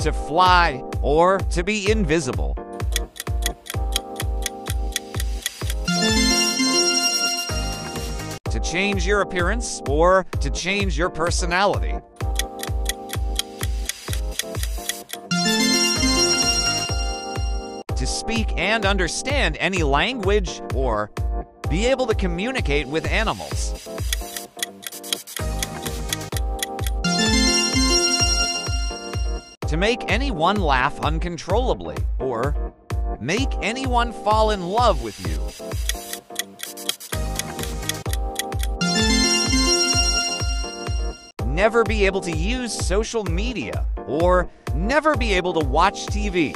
to fly, or to be invisible. To change your appearance or to change your personality. To speak and understand any language or be able to communicate with animals. To make anyone laugh uncontrollably or make anyone fall in love with you. Never be able to use social media or never be able to watch TV.